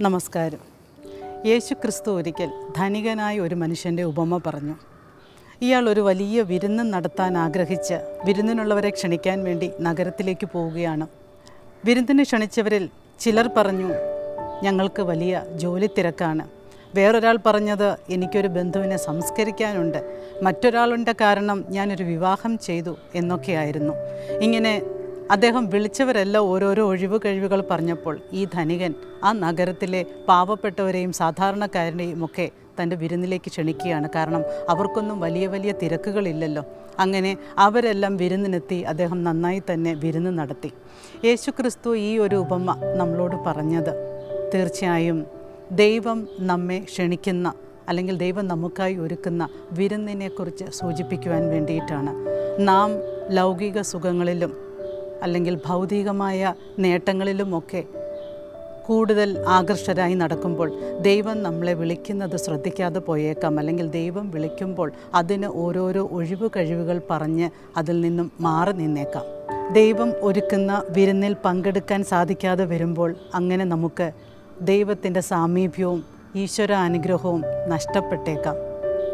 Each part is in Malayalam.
നമസ്കാരം. യേശു ക്രിസ്തു ഒരിക്കൽ ധനികനായ ഒരു മനുഷ്യന്റെ ഉപമ പറഞ്ഞു. ഇയാൾ ഒരു വലിയ വിരുന്ന് നടത്താൻ ആഗ്രഹിച്ച് വിരുന്നിനുള്ളവരെ ക്ഷണിക്കാൻ വേണ്ടി നഗരത്തിലേക്ക് പോവുകയാണ്. വിരുന്നിന് ക്ഷണിച്ചവരിൽ ചിലർ പറഞ്ഞു ഞങ്ങൾക്ക് വലിയ ജോലി തിരക്കാണ്. വേറൊരാൾ പറഞ്ഞത് എനിക്കൊരു ബന്ധുവിനെ സംസ്കരിക്കാനുണ്ട്. മറ്റൊരാളുണ്ട് കാരണം ഞാനൊരു വിവാഹം ചെയ്തു എന്നൊക്കെയായിരുന്നു. ഇങ്ങനെ അദ്ദേഹം വിളിച്ചവരെല്ലാം ഓരോരോ ഒഴിവ് കഴിവുകൾ പറഞ്ഞപ്പോൾ ഈ ധനികൻ ആ നഗരത്തിലെ പാവപ്പെട്ടവരെയും സാധാരണക്കാരനെയും ഒക്കെ തന്റെ വിരുന്നിലേക്ക് ക്ഷണിക്കുകയാണ്. കാരണം അവർക്കൊന്നും വലിയ വലിയ തിരക്കുകളില്ലല്ലോ. അങ്ങനെ അവരെല്ലാം വിരുന്നിനെത്തി അദ്ദേഹം നന്നായി തന്നെ വിരുന്ന് നടത്തി. യേശുക്രിസ്തു ഈ ഒരു ഉപമ നമ്മളോട് പറഞ്ഞത് തീർച്ചയായും ദൈവം നമ്മെ ക്ഷണിക്കുന്ന അല്ലെങ്കിൽ ദൈവം നമുക്കായി ഒരുക്കുന്ന വിരുന്നിനെക്കുറിച്ച് സൂചിപ്പിക്കുവാൻ വേണ്ടിയിട്ടാണ്. നാം ലൗകിക സുഖങ്ങളിലും അല്ലെങ്കിൽ ഭൗതികമായ നേട്ടങ്ങളിലുമൊക്കെ കൂടുതൽ ആകർഷരായി നടക്കുമ്പോൾ ദൈവം നമ്മളെ വിളിക്കുന്നത് ശ്രദ്ധിക്കാതെ പോയേക്കാം. അല്ലെങ്കിൽ ദൈവം വിളിക്കുമ്പോൾ അതിന് ഓരോരോ ഒഴിവ് കഴിവുകൾ പറഞ്ഞ് അതിൽ നിന്നും മാറി നിന്നേക്കാം. ദൈവം ഒരുക്കുന്ന വിരുന്നിൽ പങ്കെടുക്കാൻ സാധിക്കാതെ വരുമ്പോൾ അങ്ങനെ നമുക്ക് ദൈവത്തിന്റെ സാമീപ്യവും ഈശ്വര അനുഗ്രഹവും നഷ്ടപ്പെട്ടേക്കാം.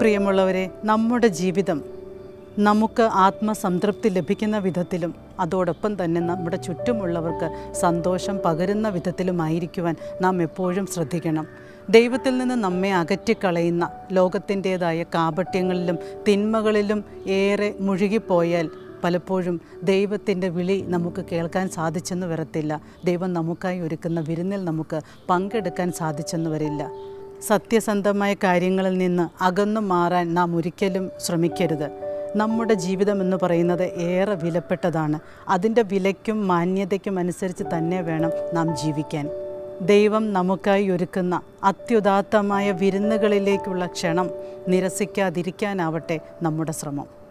പ്രിയമുള്ളവരെ നമ്മുടെ ജീവിതം നമുക്ക് ആത്മസംതൃപ്തി ലഭിക്കുന്ന വിധത്തിലും അതോടൊപ്പം തന്നെ നമ്മുടെ ചുറ്റുമുള്ളവർക്ക് സന്തോഷം പകരുന്ന വിധത്തിലുമായിരിക്കുവാൻ നാം എപ്പോഴും ശ്രദ്ധിക്കണം. ദൈവത്തിൽ നിന്ന് നമ്മെ അകറ്റിക്കളയുന്ന ലോകത്തിന്റേതായ കാപട്യങ്ങളിലും തിന്മകളിലും ഏറെ മുഴുകിപ്പോയാൽ പലപ്പോഴും ദൈവത്തിന്റെ വിളി നമുക്ക് കേൾക്കാൻ സാധിച്ചെന്ന് വരത്തില്ല. ദൈവം നമുക്കായി ഒരുക്കുന്ന വിരുന്നിൽ നമുക്ക് പങ്കെടുക്കാൻ സാധിച്ചെന്ന് വരില്ല. സത്യസന്ധമായ കാര്യങ്ങളിൽ നിന്ന് അകന്നു മാറാൻ നാം ഒരിക്കലും ശ്രമിക്കരുത്. നമ്മുടെ ജീവിതം എന്ന് പറയുന്നത് ഏറെ വിലപ്പെട്ടതാണ്. അതിന്റെ വിലയ്ക്കും മാന്യതയ്ക്കും അനുസരിച്ച് തന്നെ വേണം നാം ജീവിക്കാൻ. ദൈവം നമുക്കായി ഒരുക്കുന്ന അത്യുദാത്തമായ വിരുന്നുകളിലേക്കുള്ള ക്ഷണം നിരസിക്കാതിരിക്കാനാവട്ടെ നമ്മുടെ ശ്രമം.